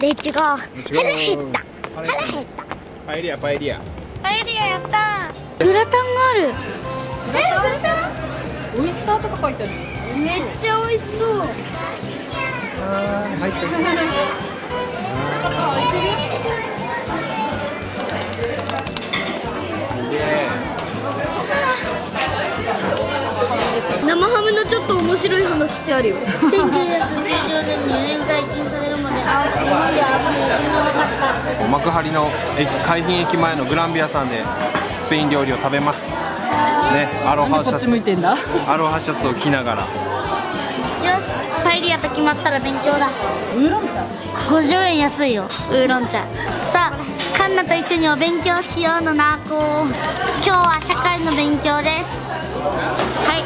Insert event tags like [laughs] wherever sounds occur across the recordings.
レッツゴー。腹減った。腹減った。パエリアパエリア。パエリアやった。グラタンがある。えグラタン？オイスターとか書いてある。めっちゃ美味しそう。入ってる生ハムのちょっと面白い話ってあるよ。[laughs] 1990年に4年解禁され幕張の駅海浜駅前のグランビアさんでスペイン料理を食べます。ねアロハシャツ。ち向いてんだ。アロハシャツを着ながら。よしパエリアと決まったら勉強だ。ウーロン茶？50円安いよウーロン茶。さあカンナと一緒にお勉強しようのなこ。今日は社会の勉強です。はい。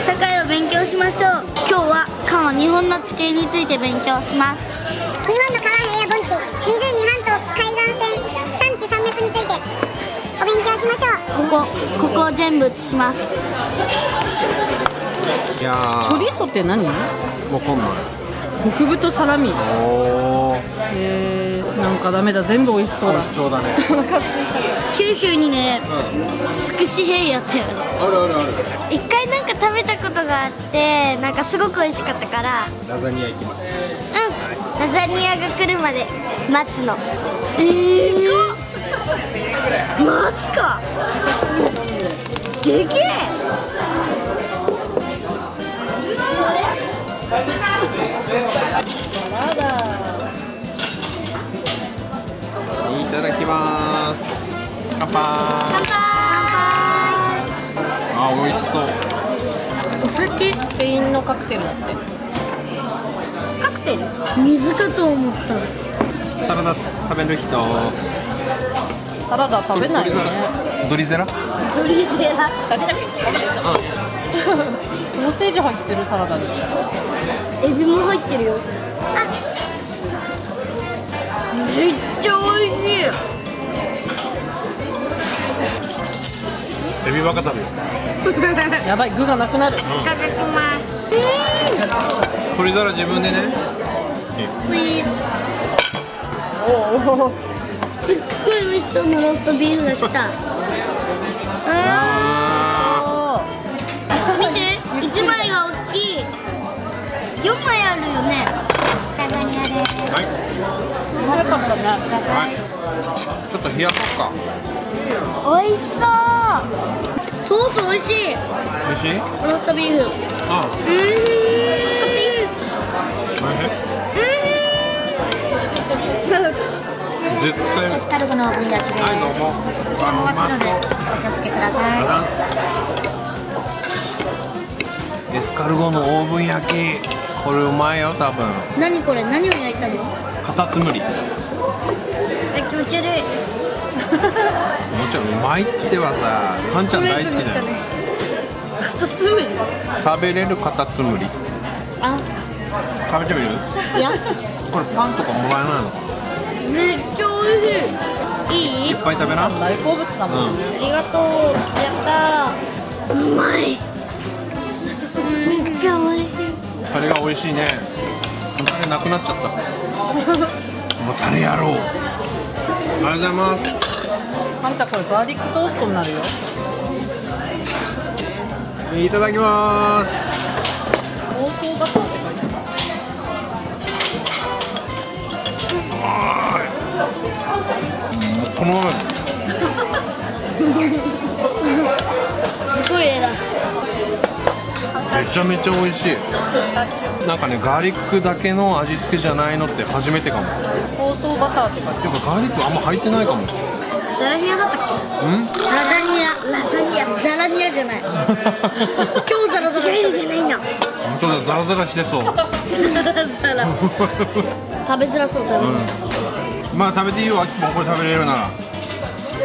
社会を勉強しましょう。今日はカンは日本の地形について勉強します日本の川平野盆地湖半島海岸線山地山脈についてお勉強しましょう。ここここを全部写します。いやー。チョリソって何？もう今度極太サラミ。おー。えー、なんかダメだ。全部美味しそうだ。美味しそうだね。[laughs] 九州にねつくし平野ってあるあるあるある。一回なんか食べたことがあってなんかすごく美味しかったから。ラザニア行きますうんラザニアが来るまで待つの。えー、マジか。でけえ。いただきます。乾杯。あ美味しそう。お酒？スペインのカクテルだってカクテル水かと思った。サラダ食べる人。サラダ食べないよね。ドリゼラ？ドリゼラ。2人だけソーセージ入ってるサラダですエビも入ってるよ。めっちゃ美味しい。エビバカ食べる。[laughs] やばい具がなくなる。いただきます鶏皿自分でね。プリーズおおすっごい美味しそうなローストビーフが来た。あ見て。1枚が大きい。4枚あるよね。ラザニアです。ーはい。よかったねはい。ちょっと冷やそうか。美味しそうソース美味しい。美味しい？ローストビーフ。あうん。使ってい。い。絶対。エスカルゴのオーブン焼きで。すはいどうも。こちらも熱いのでお気をつけください。エスカルゴのオーブン焼き。これうまいよ多分。何これ？何を焼いたの？カタツムリ。もえ気持ち悪いちろんうまいってはさカンちゃん大好きだよ。カタツムリ食べれるカタツムリ。あ。食べてみる？いや。これパンとかもらえないのかめっちゃ美味しい。いい？いっぱい食べな。大好物だもんね、ありがとう。やったー。うまい。めっちゃ美味しい。タレが美味しいね。タレなくなっちゃった。[laughs] もうタレやろう。ありがとうございますあんちゃんこれガーリックトーストになるよ。いただきます。香草バターって書い。てあるこのすごい絵だめちゃめちゃ美味しい。なんかねガーリックだけの味付けじゃないのって初めてかも。香草バターって書いてていうかガーリックあんま入ってないかも。んザラニアだったっけ？ラザニアラザニアザラニアじゃない。[laughs] 今日ザラザラじゃないの本当だザラザラしてそう。ザラザラ食べづらそう食べる、まあ食べていいよあきもこれ食べれるなら。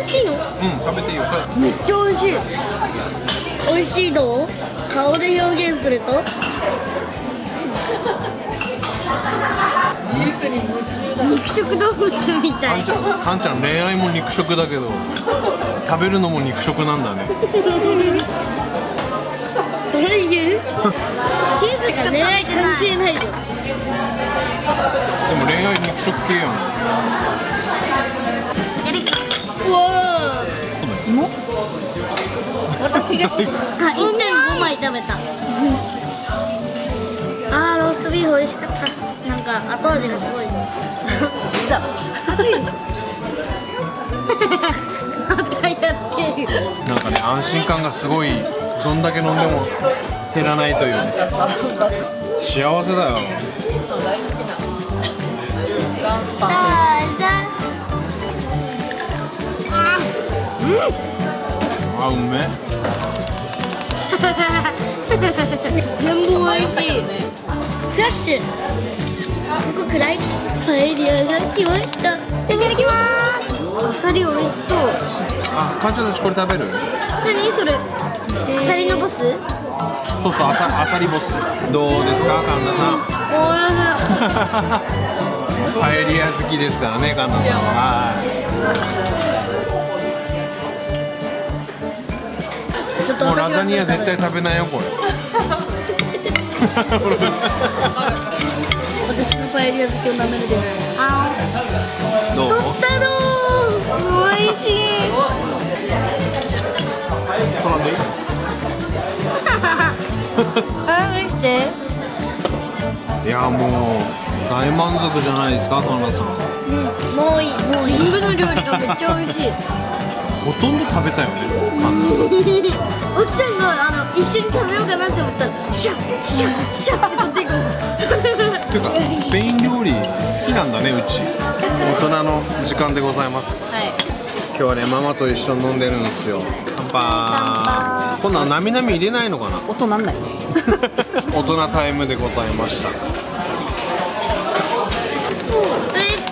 いいの？うん食べていいよそめっちゃ美味しい。美味しいのを顔で表現すると？肉食動物みたい。カンちゃんカンちゃん恋愛も肉食だけど食べるのも肉食なんだね。[laughs] それ言う？チーズしか食べてない関係ない。じゃんでも恋愛肉食系やん。うわ芋私がしあ1.5枚食べた。[laughs] あーローストビーフ美味しかった。なんか後味がすごいだまたやってるなんかね安心感がすごいどんだけ飲んでも減らないというね。幸せだよ。大好きなフランスパン。あうめ。[laughs] 全部美味しい。フラッシュ。ここ暗いパエリアが来ました。いただきます。あさり美味しそうあかんちゃんたちこれ食べる？何それ？あさりのボス？そうそうあさあさりボス。どうですか神田さん？おいパエリア好きですからね神田さん。はしいちょっと。もうラザニア絶対食べないよこれ [laughs] 私のパエリア好きを舐めるでない。あどう取ったのー美味しい。取らんでい。い。あ見してい。やもう大満足じゃない。ですか神田さんもうい。い。もうい。い。全部の料理がめっちゃ美味しい。ほとんど食べたよね神田おちちゃんがあの一緒に食べようかなって思ったらシャッシャッシャッって取ってい。くのていうかスペイン料理好きなんだねうち。大人の時間でございます。はい。今日はねママと一緒に飲んでるんですよ。乾杯。今度はなみなみ入れないのかな？音なんない [laughs] 大人タイムでございました。めっ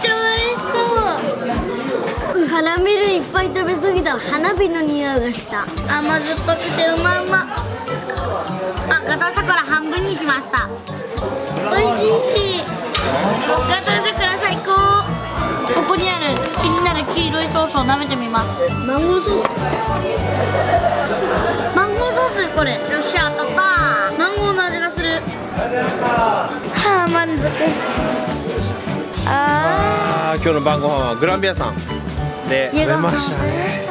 ちゃ美味しそう。花びるいっぱい食べ過ぎた。ら花火の匂いがした。甘酸っぱくてうまうま。あガトーショコラ半分にしましたしい。ガトーショコラ最高ここにある気になる黄色いソースを舐めてみます。マンゴーソース。マンゴーソースこれ。よっしゃ当たった。マンゴーの味がする。はあ満足。ああー今日の晩ご飯はグランビアさんで食べましたね。美味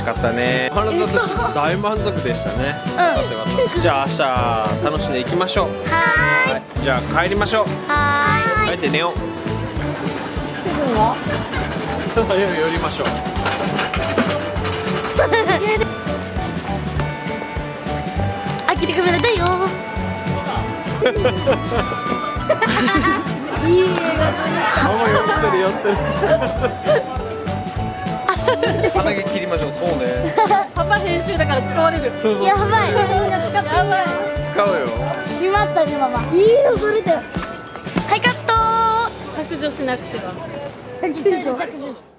しかったね。花田たち大満足でしたね。よかったよかったじゃあ明日楽しんでいきましょう。ーははい。じゃあ帰りましょう。はーい。帰って寝よう。[laughs] 寄りましょう。あきてくれたよ。[laughs] [laughs] いい映ママ寄ってる寄ってる鼻毛切りましょう。そうね。パパ画編集だから使われる。そうそう。やばい。みんな使っていいよ使うよ。しまったねママ。いいの取れたよはいカット削除しなくては。ー削除